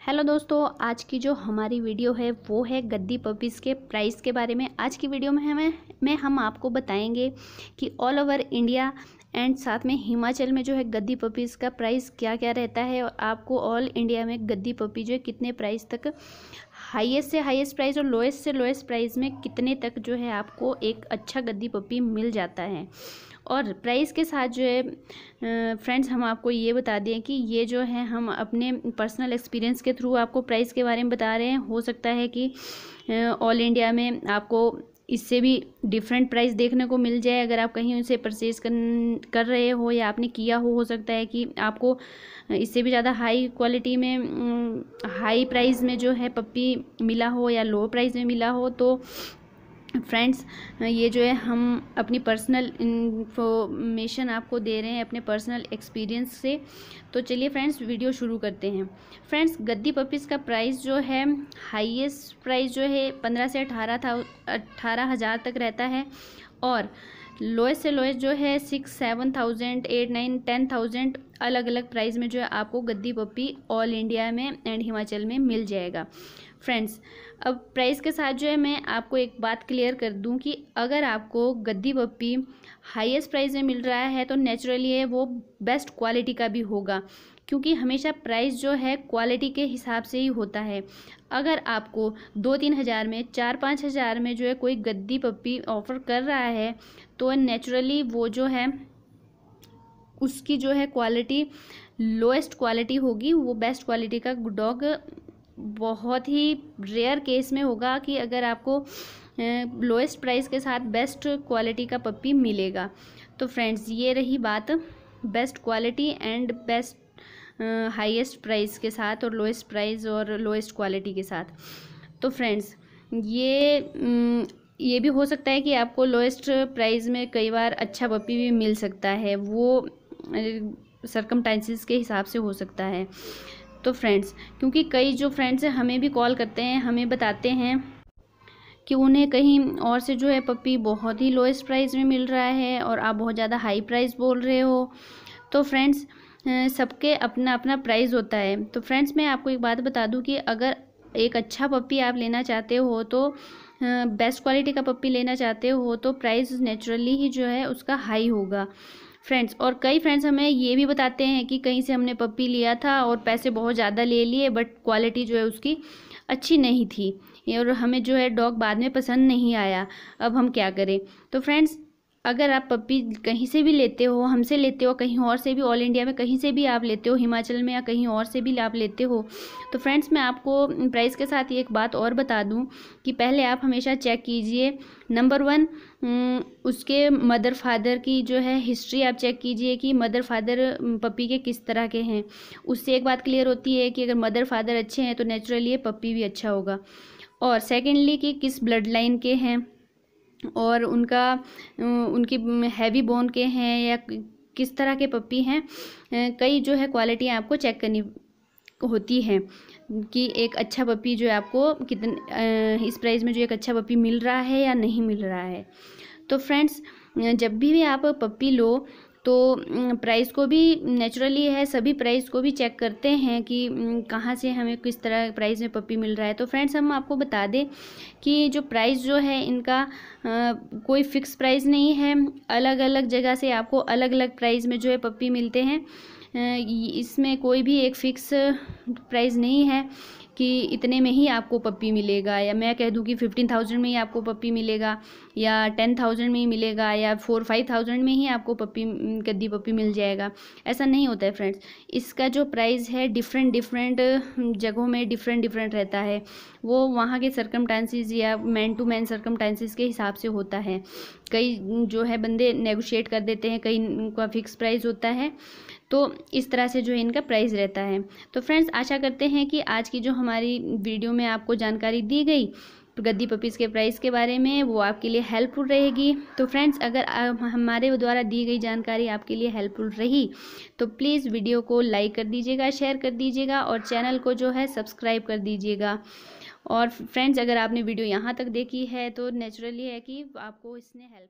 Hello दोस्तों, आज की जो हमारी वीडियो है, वो है गद्दी पपीज़ के प्राइस के बारे में। आज की वीडियो में हमें, में हम आपको बताएँगे कि ऑल ओवर इंडिया एंड साथ में हिमाचल में जो है गद्दी पपीज़ का प्राइस क्या क्या रहता है और आपको ऑल इंडिया में गद्दी पपी जो है कितने प्राइस तक हाईएस्ट से हाईएस्ट प्राइस और लोएस्ट से लोएस्ट प्राइस में कितने तक जो है आपको एक अच्छा गद्दी पपी मिल जाता है। और प्राइस के साथ जो है फ्रेंड्स हम आपको ये बता दें कि ये जो है, हम अपने पर्सनल एक्सपीरियंस के थ्रू आपको प्राइस के बारे में बता रहे हैं। हो सकता है कि ऑल इंडिया में आपको इससे भी डिफरेंट प्राइस देखने को मिल जाए। अगर आप कहीं उसे परचेज कर कर रहे हो या आपने किया हो हो सकता है कि आपको इससे भी ज़्यादा हाई क्वालिटी में हाई प्राइस में जो है पप्पी मिला हो या लो प्राइस में मिला हो तो फ्रेंड्स, ये जो है हम अपनी पर्सनल इन्फॉर्मेशन आपको दे रहे हैं अपने पर्सनल एक्सपीरियंस से। तो चलिए फ्रेंड्स, वीडियो शुरू करते हैं। फ्रेंड्स, गद्दी पपीज़ का प्राइस जो है, हाईएस्ट प्राइस जो है, पंद्रह से अठारह था अठारह हज़ार तक रहता है। और लोएस्ट से लोएस्ट जो है six seven thousand eight nine ten thousand अलग अलग प्राइस में जो है आपको गद्दी पप्पी ऑल इंडिया में एंड हिमाचल में मिल जाएगा। फ्रेंड्स अब प्राइस के साथ जो है मैं आपको एक बात क्लियर कर दूँ कि अगर आपको गद्दी पप्पी हाईएस्ट प्राइस में मिल रहा है तो नेचुरली है वो बेस्ट क्वालिटी का भी होगा, क्योंकि हमेशा प्राइस जो है क्वालिटी के हिसाब से ही होता है। अगर आपको दो तीन हज़ार में, चार पाँच हज़ार में जो है कोई गद्दी पप्पी ऑफ़र कर रहा है तो नेचुरली वो जो है, उसकी जो है क्वालिटी लोएस्ट क्वालिटी होगी, वो बेस्ट क्वालिटी का डॉग बहुत ही रेयर केस में होगा कि अगर आपको लोएस्ट प्राइस के साथ बेस्ट क्वालिटी का पप्पी मिलेगा। तो फ्रेंड्स ये रही बात best quality and best highest price के साथ और लोएस्ट प्राइस और लोएस्ट क्वालिटी के साथ। तो फ्रेंड्स ये ये भी हो सकता है कि आपको लोएस्ट प्राइस में कई बार अच्छा पपी भी मिल सकता है। वो सरकमटाइसिस के हिसाब से हो सकता है। तो फ्रेंड्स क्योंकि कई जो फ्रेंड्स हैं, हमें भी कॉल करते हैं, हमें बताते हैं कि उन्हें कहीं और से जो है पपी बहुत ही लोएस्ट प्राइस में मिल रहा है और आप बहुत ज़्यादा हाई प्राइस बोल रहे हो। तो फ्रेंड्स सबके अपना अपना प्राइस होता है। तो फ्रेंड्स मैं आपको एक बात बता दूँ कि अगर एक अच्छा पपी आप लेना चाहते हो तो बेस्ट क्वालिटी का पप्पी लेना चाहते हो तो प्राइस नेचुरली ही जो है उसका हाई होगा। फ्रेंड्स और कई फ्रेंड्स हमें ये भी बताते हैं कि कहीं से हमने पप्पी लिया था और पैसे बहुत ज़्यादा ले लिए बट क्वालिटी जो है उसकी अच्छी नहीं थी। और हमें जो है डॉग बाद में पसंद नहीं आया। अब हम क्या करें? तो फ्रेंड्स अगर आप पप्पी कहीं से भी लेते हो, हमसे लेते हो, कहीं और से भी ऑल इंडिया में कहीं से भी आप लेते हो, हिमाचल में या कहीं और से भी आप लेते हो तो फ्रेंड्स मैं आपको प्राइस के साथ एक बात और बता दूँ कि पहले आप हमेशा चेक कीजिए। नंबर वन उसके मदर फादर की जो है हिस्ट्री आप चेक कीजिए कि मदर फादर पपी के किस तरह के हैं। उससे एक बात क्लियर होती है कि अगर मदर फादर अच्छे हैं तो नेचुरली ये पपी भी अच्छा होगा। और सेकेंडली कि किस ब्लड लाइन के हैं। और उनका उनकी हैवी बोन के हैं या किस तरह के पप्पी हैं कई जो है क्वालिटी आपको चेक करनी होती है कि एक अच्छा पपी जो है आपको कितने इस प्राइस में जो एक अच्छा पपी मिल रहा है या नहीं मिल रहा है। तो फ्रेंड्स जब भी भी आप पप्पी लो तो प्राइस को भी नेचुरली है सभी प्राइस को भी चेक करते हैं कि कहाँ से हमें किस तरह प्राइस में पपी मिल रहा है। तो फ्रेंड्स हम आपको बता दें कि जो प्राइस जो है इनका आ, कोई फिक्स प्राइस नहीं है। अलग अलग जगह से आपको अलग अलग प्राइस में जो है पपी मिलते हैं। इसमें कोई भी एक फिक्स प्राइस नहीं है। कि इतने में ही आपको पप्पी मिलेगा, या मैं कह दूँ कि फिफ्टीन थाउज़ेंड में ही आपको पप्पी मिलेगा, या टेन थाउज़ेंड में ही मिलेगा, या फोर फाइव थाउज़ेंड में ही आपको पप्पी गद्दी पप्पी मिल जाएगा। ऐसा नहीं होता है फ्रेंड्स इसका जो प्राइस है डिफरेंट डिफरेंट जगहों में डिफरेंट डिफरेंट रहता है। वो वहाँ के सरकमटांसिस या मैन टू मैन सरकमटांसिस के हिसाब से होता है। कई जो है बंदे नेगोशिएट कर देते हैं, कई का फिक्स प्राइस होता है। तो इस तरह से जो है इनका प्राइस रहता है। तो फ्रेंड्स आशा करते हैं कि आज की जो हमारी वीडियो में आपको जानकारी दी गई गद्दी पपीज़ के प्राइस के बारे में, वो आपके लिए हेल्पफुल रहेगी। तो फ्रेंड्स, अगर हमारे द्वारा दी गई जानकारी आपके लिए हेल्पफुल रही तो प्लीज़ वीडियो को लाइक कर दीजिएगा, शेयर कर दीजिएगा और चैनल को जो है सब्सक्राइब कर दीजिएगा। और फ्रेंड्स, अगर आपने वीडियो यहाँ तक देखी है तो नेचुरली है कि आपको इसने हेल्प